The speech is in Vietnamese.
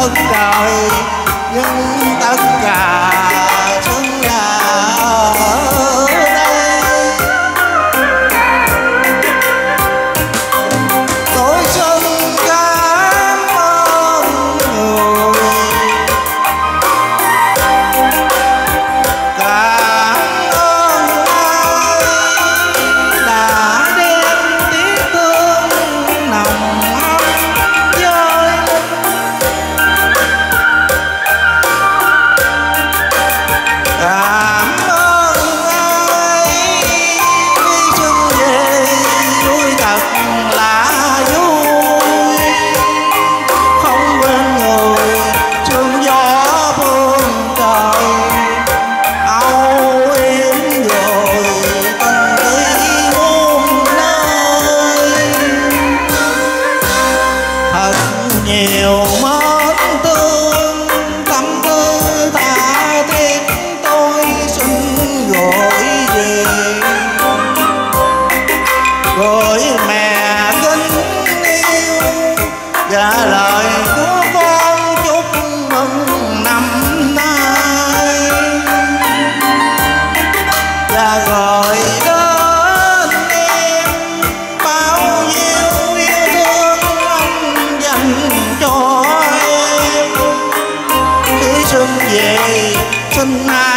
đất trời nhiều món tương tâm tư thả thiên tôi xin gọi về gọi mẹ kính yêu và là xuân à